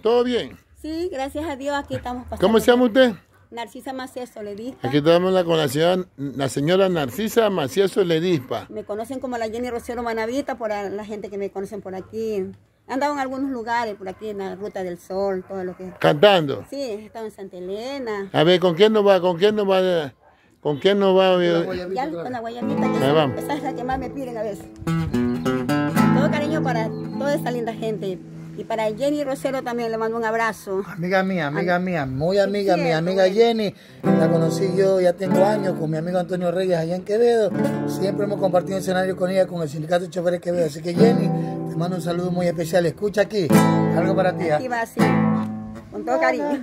¿Todo bien? Sí, gracias a Dios aquí estamos pasando. ¿Cómo se llama usted? Narcisa Macieso Ledispa. Aquí estamos con la señora, la señora Narcisa Macieso Ledispa. Me conocen como la Jenny Rosero Manavita por la la gente que me conocen por aquí. He andado en algunos lugares, por aquí en la Ruta del Sol, todo lo que... Cantando. Sí, he estado en Santa Elena. A ver, ¿con quién nos va? ¿Con quién nos va? ¿Con quién nos va? Ya con la guayabita, que Ahí esa, vamos. esa es la que más me piden a veces. Todo cariño para toda esa linda gente. Y para Jenny Rosero también le mando un abrazo. Amiga mía, amiga mía, muy amiga mía, quiero, amiga güey. Jenny. La conocí yo, ya tengo años, con mi amigo Antonio Reyes allá en Quevedo. Siempre hemos compartido escenario con ella, con el sindicato de choferes Quevedo. Así que Jenny, te mando un saludo muy especial. Escucha aquí, algo para ti. ¿ah? Aquí va así, con todo cariño.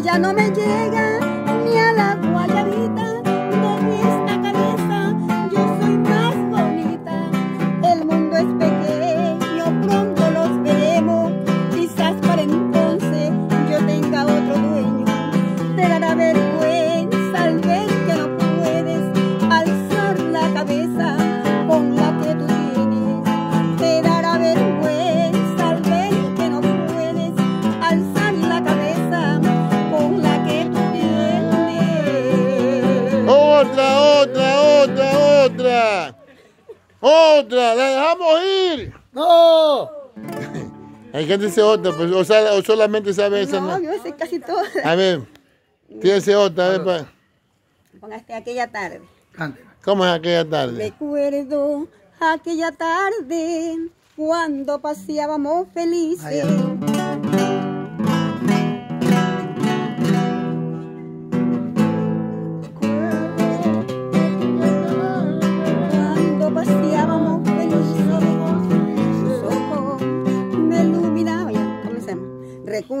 Ella no me llega ni a la guayabita Otra, la dejamos ir. ¡No! Hay que dice otra, pues, o, sea, o solamente sabe esa. No, No. yo sé casi todo. A ver, tírese otra, a ver, pa- Pongaste aquella tarde. ¿cómo es aquella tarde? Recuerdo aquella tarde cuando paseábamos felices. Ay,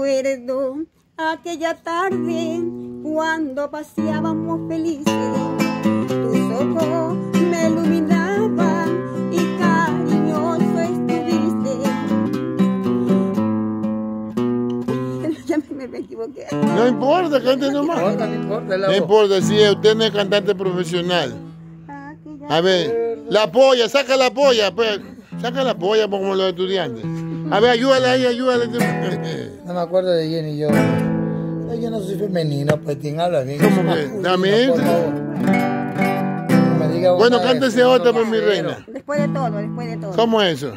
Recuerdo aquella tarde cuando paseábamos felices. Tus ojos me iluminaban y cariñoso estuviste. ya me, me equivoqué. No importa, cante No nomás. importa, no importa. es la No importa, si usted no es cantante profesional. A ver, la polla, saca la polla, pues. Saca la polla como los estudiantes. A ver, ayúdale ahí, ayúdale. No me acuerdo de Jenny yo. Yo no soy femenino, pues quien habla bien. ¿Cómo que? También. No diga Bueno, cántese otra, pues, mi reina. Después de todo, después de todo. ¿Cómo es eso?